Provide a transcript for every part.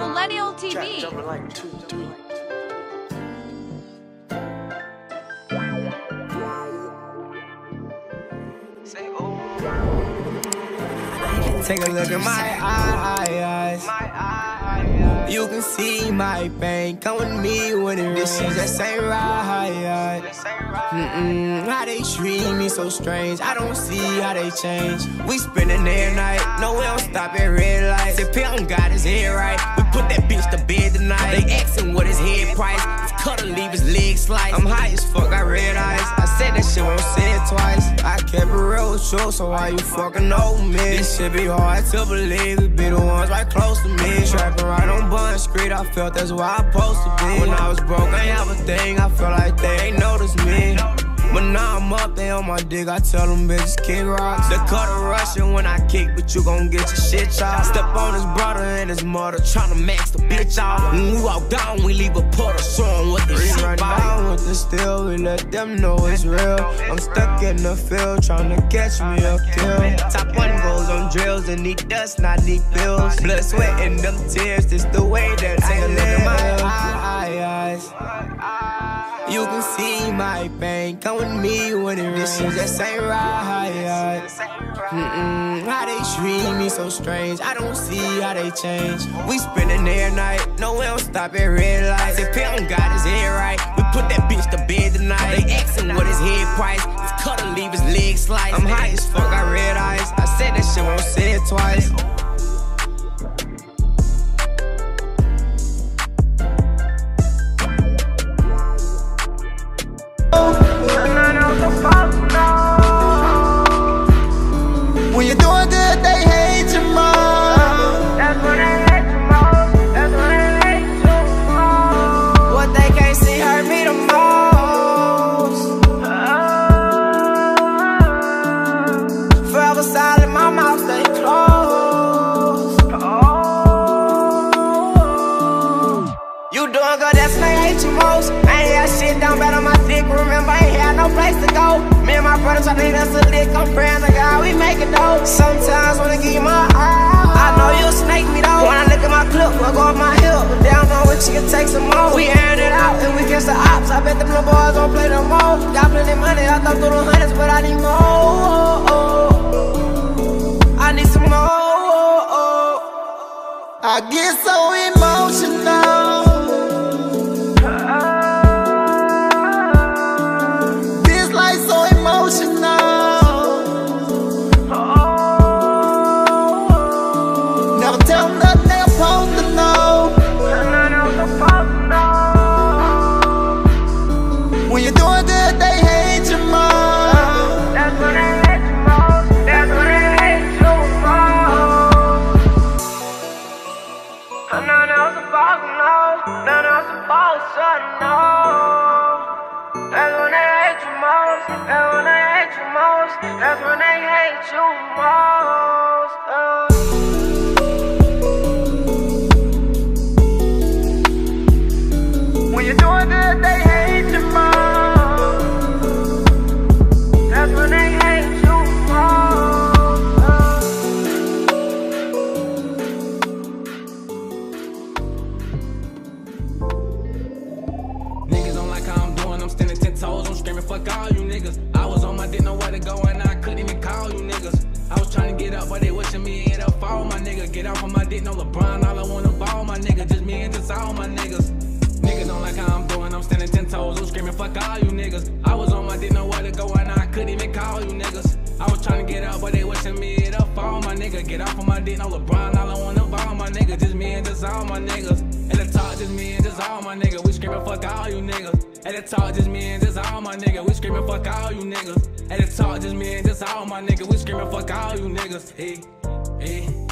Millennial TV. Jumping like two, three. Oh. Take a look at my eyes. You can see my pain. Come with me when it. This just ain't right. How they treat me so strange. I don't see how they change. We spending every night. No, we don't stop at red lights. If Pimp got his head right, we put that bitch to bed tonight. They asking what his head price. Cut Cutter leave his legs sliced. I'm high as fuck, got red eyes. I said that shit, won't say it twice. I kept it real you, so why you fucking over me? This shit be hard to believe. We be the ones right close to me. Trapping right on Street, I felt that's where I supposed to be. When I was broke, I ain't have a thing. I felt like they ain't noticed me. But now I'm up, they on my dick. I tell them bitches kick rocks. The cutter rushing when I kick, but you gon' get your shit chopped. Step on his brother and his mother, tryna max the bitch out. When we walk down, we leave a puddle, show what the shit right down with the steel, we let them know it's real. I'm stuck in the field, tryna catch me a kill. Top one goes on drills and need dust, not need bills. Blood, sweat, and them tears, this the way that I live my eyes. You can see my pain. Come with me when it rains. This just ain't right. Mm-mm, how they treat me so strange. I don't see how they change. We spending every night. No, we don't stop at red lights. If Pimp got his head right, we put that bitch to bed tonight. They asking what his head price. If Cutter leave his legs sliced. I'm high as fuck, got red eyes. I said that shit, won't say it twice. Forever silent, my mouth stay closed. Oh. You doing good, that's when they hate you most. I ain't got shit down bad on my dick. Remember, I ain't had no place to go. Me and my brothers to lead us a lick. I'm praying to God, we make it though. Sometimes when I give you my eye, I know you'll snake me though. When I look at my clip, I go off my hip. Down on which you can take some more. We airing it out and we catch the ops. I bet them little boys don't play no more. Got plenty money, I thought through the hundreds, but I need more. More. I get so emotional. At the top, just me and just all my niggas. We screaming, fuck all you niggas. At the top, just me and just all my niggas. We screaming, fuck all you niggas. Hey, hey.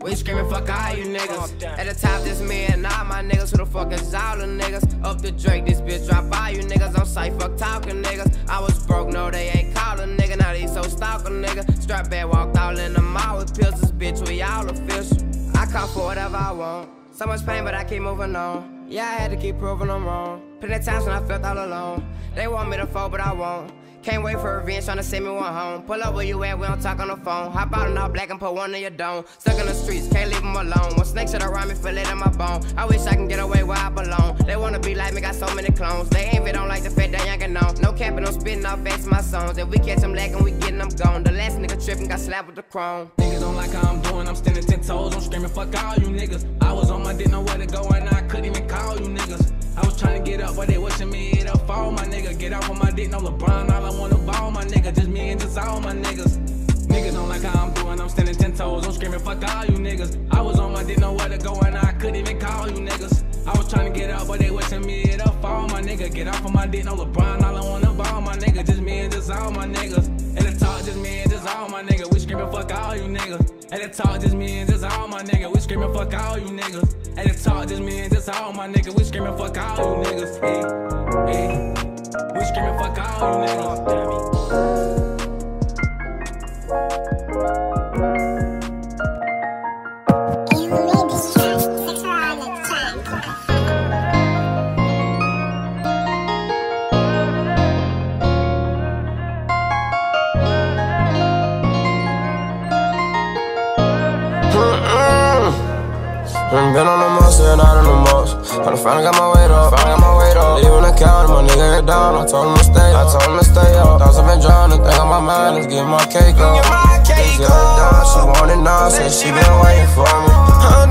We screaming fuck all you niggas. At the top, this me and all my niggas. Who the fuck is all the niggas? Up the Drake, this bitch drop all you niggas. I'm sight, fuck talking niggas. I was broke, no, they ain't call a nigga. Now they so stalker nigga. Strap back, walked all in the mall with pills. This bitch, we all official. I call for whatever I want. So much pain, but I keep moving on. Yeah, I had to keep proving them wrong. Plenty times when I felt all alone. They want me to fall, but I won't. Can't wait for revenge, tryna send me one home. Pull up where you at, we don't talk on the phone. Hop out and all black and put one in your dome. Stuck in the streets, can't leave them alone. One snake should around me, feel it in my bone. I wish I can get away where I belong. They wanna be like me, got so many clones. They ain't known. No capping, no spitting off facts my songs. If we catch them lacking, we getting them gone. The last nigga tripping, got slapped with the chrome. Niggas don't like how I'm doing, I'm standing ten toes. I'm screaming, fuck all you niggas. I was on my didn't know where to go, and I couldn't even call you niggas. I was trying to get up, but they watching me hit a fall, my nigga. Get off on my dick, no LeBron, all I wanna ball, my nigga. Just me and just all my niggas. Niggas don't like how I'm doing, I'm standing toes. I'm screaming, fuck all you niggas. I was on my dick, know where to go, and I couldn't even call you niggas. I was trying to get up, but they watching me hit a fall, my nigga. Get off on my dick, no LeBron, all I wanna ball, my nigga. Just me and just all my niggas. And the talk, just me and just all my niggas. We screaming, fuck all you niggas. And the talk, just me and just all my niggas. We screaming, fuck all you niggas. And the talk, just me and just all my niggas. We screaming, fuck all you niggas. Hey, hey. We screaming, fuck all you niggas. Ain't finally got my weight up, finally got my weight up. Leaving the counter, my nigga head down. I told him to stay up, I told him to stay up. Thoughts I've been drowning, think on my mind, let's get my cake up. Easy head down, she want it now, said she been waiting for me.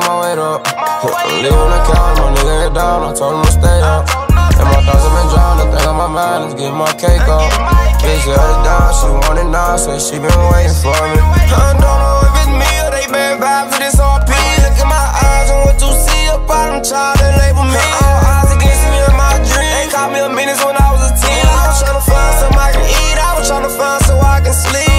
Got my weight up. I'm leaving the couch, my nigga head down. I told him to stay up. And my thoughts have been drowning, think on my mind, let's get my cake up. Bitch held it down, she want it now, said she been waiting for me. I don't know if it's me or they bad vibes for this RP. Look in my eyes and what you see up bottom child, they label me. All eyes against me in my. They me a when I was a teen. I was trying to find something I eat, I was trying to find so I can sleep.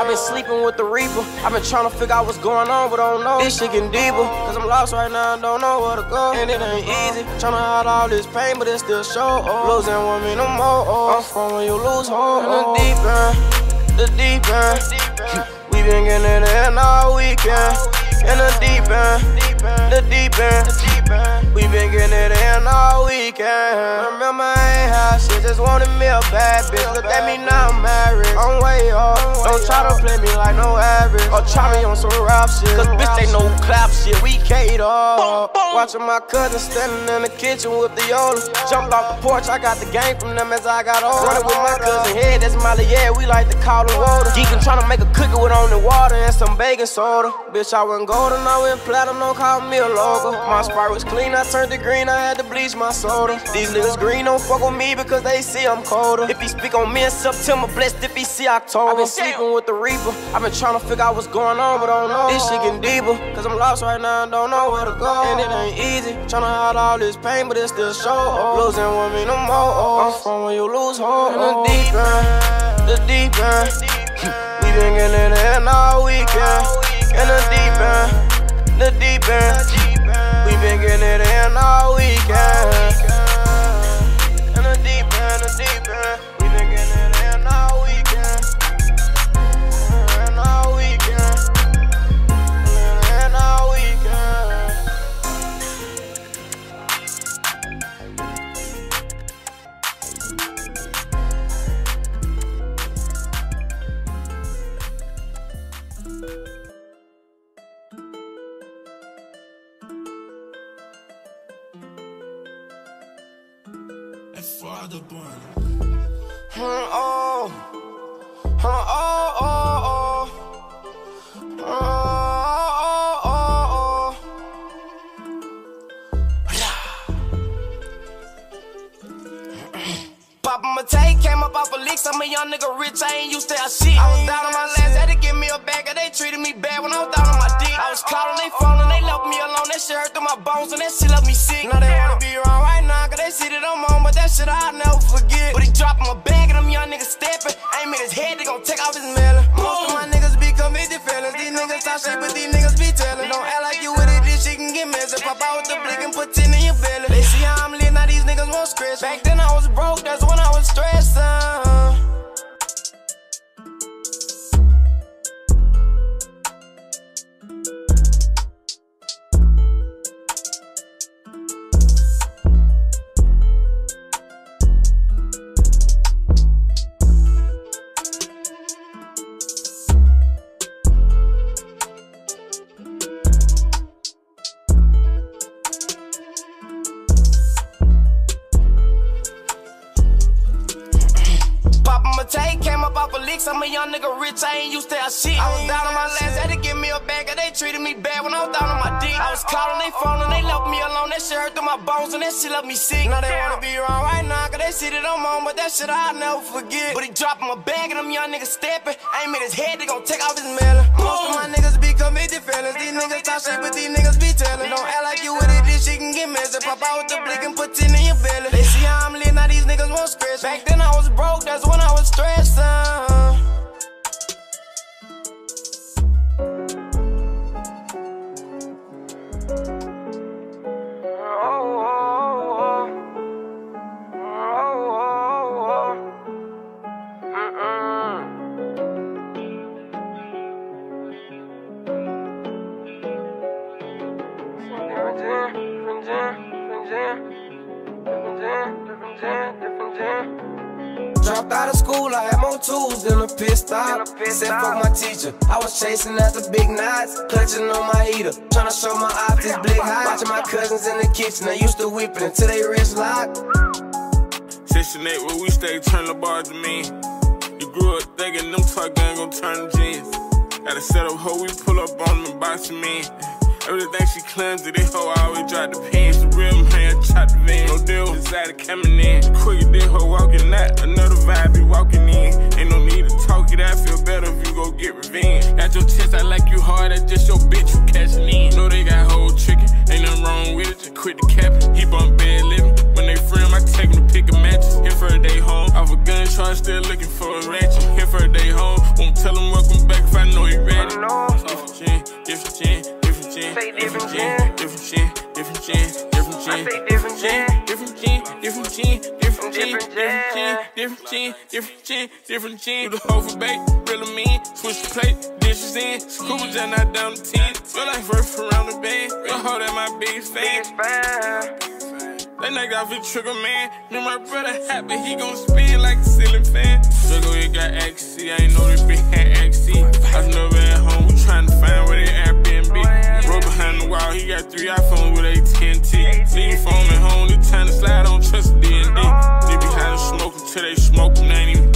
I've been sleeping with the Reaper. I've been trying to figure out what's going on, but I don't know. This shit getting deeper. Cause I'm lost right now and don't know where to go. And it ain't easy. Trying to hide all this pain, but it still show. Oh. Losing want me no more. Oh. I'm from when you lose hope. In the deep end, the deep end. we been getting it in all weekend. In the deep end, the deep end. We been getting it in all weekend. Remember, I ain't had shit, just wanted me a bad bitch. Look at me now, I'm married. I'm way off. Don't try to play me like no average. Or try me on some rap shit. Cause bitch, they no clap shit. We off. Watching my cousin standing in the kitchen with the Yola. Jumped off the porch, I got the game from them as I got older. Running with my cousin head, that's Molly, yeah, we like to call it water. Geeking trying to make a cookie with only water and some baking soda. Bitch, I went golden, I went platinum, don't call me a logo. My sprite was clean, I turned it green, I had to bleach my soda. These niggas green don't fuck with me because they see I'm colder. If he speak on me in September, blessed if he see October. i been sleeping with the Reaper. I've been trying to figure out what's going on, but I don't know. This shit getting deeper, cause I'm lost right now and don't know where to go. And it ain't easy, trying to hide all this pain, but it still show. Oh. Losing want me no more. Oh. I'm from where you lose hope. In the deep end, the deep end. we been getting it in all weekend. In the deep end, the deep end. We been getting it in all weekend. Papa Matei came up off a leak. I'm a young nigga rich, I ain't used to that shit. I was down on my last, had to give me a bag, and they treated me bad when I was down on my dick. I was calling they phone, and they left me alone. That shit hurt through my bones, and that shit left me sick. Now they wanna that shit left me sick. Now they wanna be around right now, cause they see that I'm on, but that shit I'll never forget. But he dropping my bag, and them young niggas stepping. Aim at his head, they gon' take off his melon. Most of my niggas be convicted felons. These niggas talk shit, but these niggas be telling. Don't teacher. I was chasing after big knots, clutching on my heater. Trying to show my optics blick high. Watching my cousins in the kitchen, I used to whip it until they wrist locked. 8 where we stay, turn the bar to me. You grew up thinking them talk gun gon' turn to jeans. Got a set up hoe, we pull up on them and box Everything she clumsy, this hoe always drop the pins. The real man, chop the van. No deal, decided coming in. Quick, this hoe walking out, another vibe be walking in. Ain't no need to talk it, I feel better if you go get revenge. Got your chest, I like you hard, that's just your bitch, you catching in. Know they got whole chicken, ain't nothing wrong with it, just quit the cap. He bump bed living. When they frame, I take him to pick a mattress. Here for a day home. Off a gun, try still looking for a ratchet. Here for a day home. Different chin, different chin, different chin, different chin. Do the whole for bait, reel 'em in, switch the plate, dishes in, scuba just not down to 10. Feel like first around the band, real hoe that my biggest fan. That nigga off his trigger, man. Me my brother happy, he gon' spin like a ceiling fan. Juggle, he got XC, I ain't know this bitch had XC. I was never at home, we tryna find where they Airbnb. Oh, Roll behind the wall, he got three iPhones with AT&T. Nigga phone at home, he time to slide on trust D&D smoking till they smoke, ain't even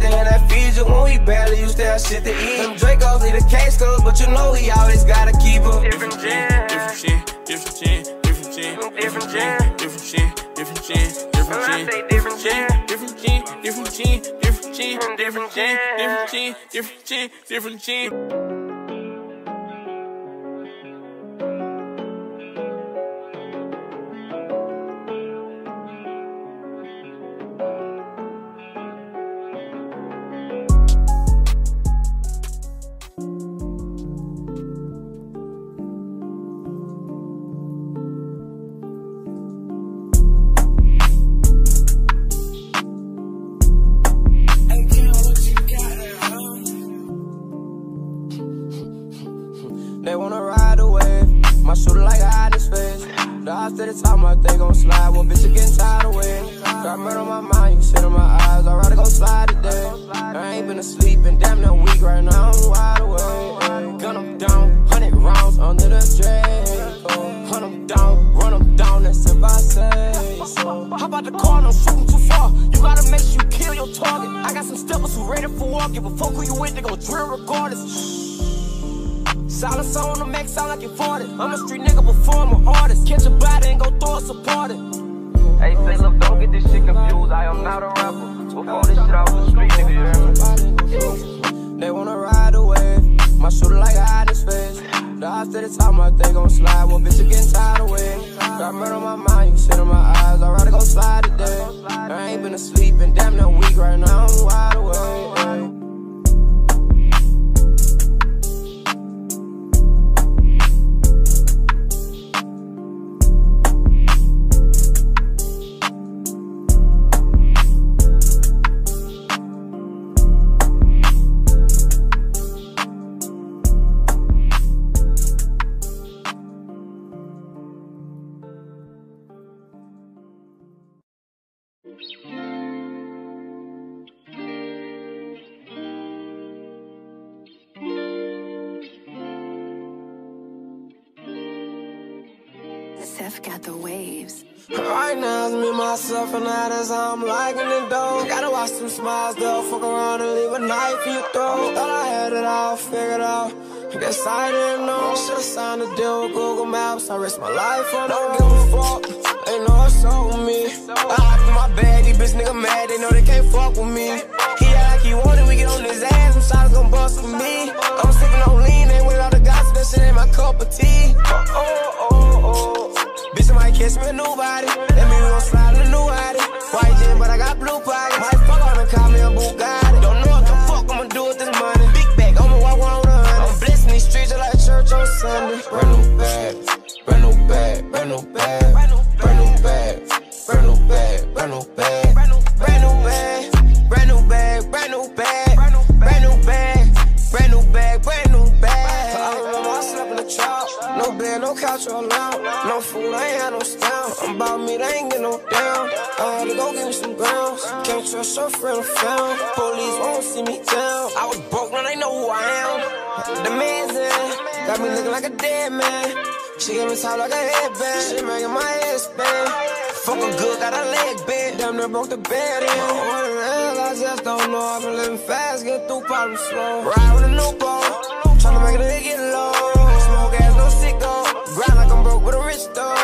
police. How you bite the hand that feeds you when we barely used to have shit to eat? Them Dracos need a case closed, but you know he always gotta keep 'em. Different gen, different gen, different gen, different gen, different gen, different gen, different gen, different gen, different gen, different gen, different gen, different gen, different gen, different gen, different gen, different They wanna ride away. My shooter like a hide in space. The odds to the top, my they gon' slide. Well, bitch, you getting tired of waiting. Got murder on my mind, you shit on my eyes. I'd rather go slide today. I ain't been asleep and damn near weak right now. I'm wide awake. Gun them down, hundred rounds under the drain. Hunt them down, run them down, that's if I say so. How about the car? No shooting too far. You gotta make sure you kill your target. I got some steppers who ready for war. Give a fuck who you with, they gon' drill regardless. Silence on the max, sound like you're 40. I'm a street nigga before I'm an artist. Catch a body and go throw a support it. Hey, say, look, don't get this shit confused. I am not a rapper. Before this shit, I was a street nigga, you? They wanna ride wave. My shooter like a hide his face. The odds to the top, my thing gon' slide. One bitch getting tired of waiting. Got murder on my mind, you sit in my eyes. I'd rather go slide today. I ain't been asleep in damn near week right now. I'm wide awake. Seth got the waves. Right now it's me, myself, and how I'm liking it though. Gotta watch some smiles though, fuck around and leave a knife in your throat. Thought I had it all figured out. Guess I didn't know. Should've signed a deal with Google Maps. I risked my life on Don't give a fuck. They know it's on me. I hopped in my bag, these bitch nigga mad. They know they can't fuck with me. He act like he wanted, we get on his ass. Some shots gon' bust for me. I'm sipping on lean, ain't with all the gossip. That shit ain't my cup of tea. Oh, oh, oh, oh. Kiss me new body. That mean we slide in a new Audi. White gym, but I got blue pockets. Might fuck on and call me a Bugatti. Don't know what the fuck I'ma do with this money. Big bag, I'ma walk around a hundred. I'm blessing these streets just like church on Sunday. Brand new bag, brand new bag, brand new bag, I am. The man's in, got me looking like a dead man. She gave me top like a headband. She making my head spin. Fuck a good, got a leg bent. Damn near broke the bed in. I just don't know. I've been living fast, get through problems slow. Ride with a new ball, tryna make it get low. Smoke ass, no sicko. Grind like I'm broke with a rich though.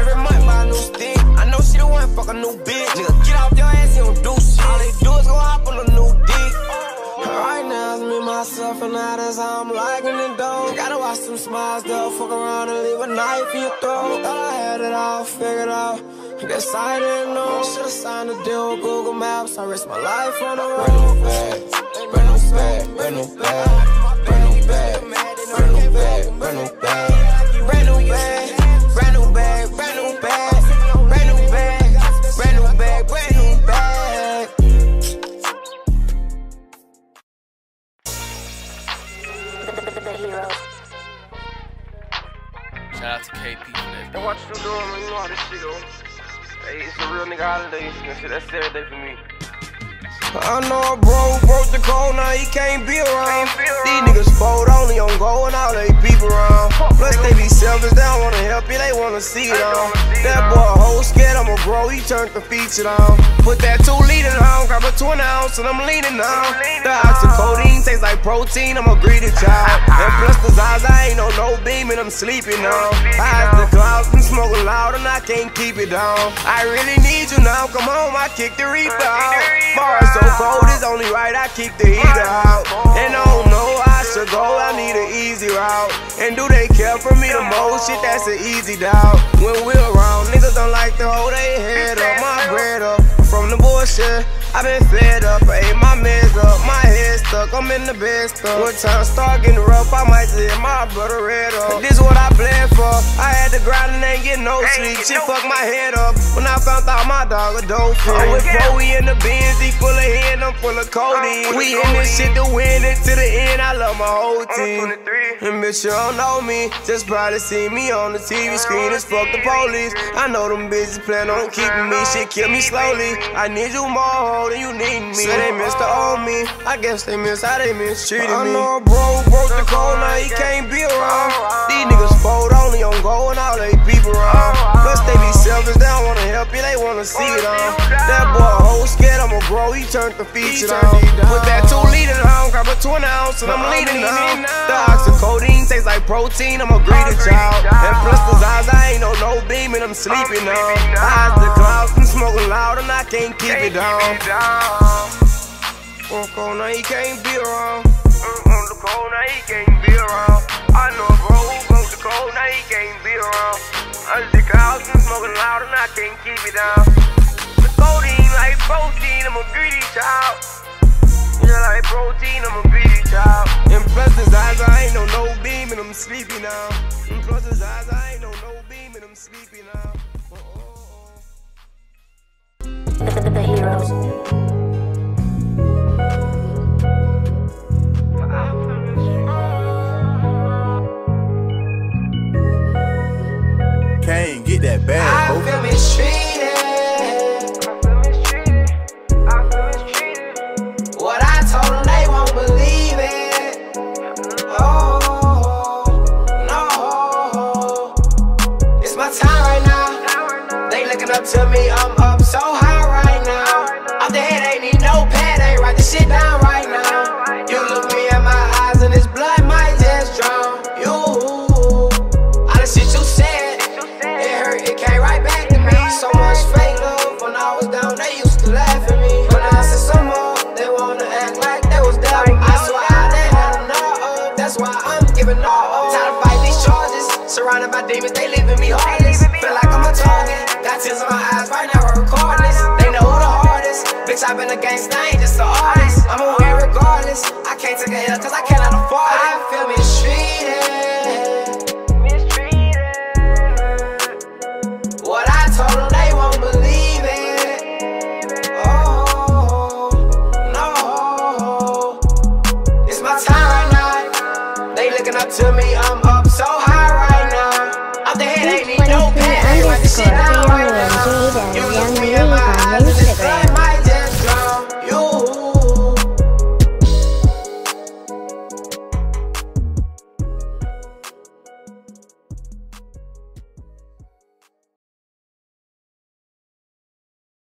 Every month buy a new stick. I know she the one, fuck a new bitch. Nigga, get off your ass, you don't do shit. All they do is go hop on a new myself, and that is how I'm liking it though. Gotta watch some smiles though, fuck around and leave a knife in your throat. Thought I had it all figured out. Guess I didn't know. Should've signed a deal with Google Maps. I risked my life on the road. Brand new bag, brand new bag, brand new bag, brand new bag, brand new bag, brand new bag, That shit, that's every day for me. I know a bro broke the code, now he can't be around. These niggas fold only on go and all they people around. Plus they be selfish, they don't wanna help you, they wanna see it on. That boy whole scared I'ma grow, he turned the feature on. Put that two liter on, grab a two ounce and I'm leaning on. The oxycodone tastes like protein, I'm a greedy child. And plus the Zaza ain't no no beam and I'm sleeping on. Eyes the clouds and smoking loud and I can't keep it down. I really need you now, come home, I kick the reaper out. Bars so cold, it's only right I keep the heater out. And I don't know I should go, I need an easy route. And do they care for me the most? Shit, that's an easy doubt. When we're around, niggas don't like to hold their head up, my bread up. From the bullshit, I been fed up, I ate my meds up, my head stuck, I'm in the bed stuck. When time start getting rough, I might just hit my brother red up. This is what I bled for. I had to grind and ain't get no sleep. Shit fucked my head up when I found out my dog a dope fiend. I'm with Bowie in the Benz, he full of hand, I'm full of codeine. We in this shit to win it to the end. I love my whole team. And bitch, you don't know me, just probably see me on the TV screen. It's fuck the police. I know them bitches plan on keeping me. Shit kill me slowly. I need you more than you need me. Say they miss the old me. I guess they miss how they mistreated me. I know bro broke the code, now he can't be around. These niggas fold only on go and all they people around. Plus they be selfish, they don't wanna help you, they wanna see it on. That boy whole scared, I'ma grow, he turned the feature on. Put that two liter down, grab a 20 ounce, and I'm leading down. The oxycodone tastes like protein, I'm a greedy child. And plus the eyes, I ain't no no beam, and I'm sleeping now. Eyes the clouds, I'm smoking loud, and I can't keep it down. Walk on, now he can't be around. Mm, on the cold, now he can't be around. I know bro who broke the code, now he can't be around. I the house and smoking loud and I can't keep it down. The codeine like protein, I'm a greedy child. Yeah, like protein, I'm a greedy child. And plus his eyes, I ain't no no beam and I'm sleepy now. And plus his eyes, I ain't no no beam and I'm sleepy now. Heroes. Can't get that bad, I bro. feel mistreated. What I told them, they won't believe it. Oh, no. It's my time right now. They looking up to me, I'm top in the gangsta, i'ma regardless. I can't take a hill cause I cannot afford it. I feel mistreated. Mistreated. What i told them they won't believe in it oh, it's my time now they lookin' up to me i'm up so high right now. I'm You my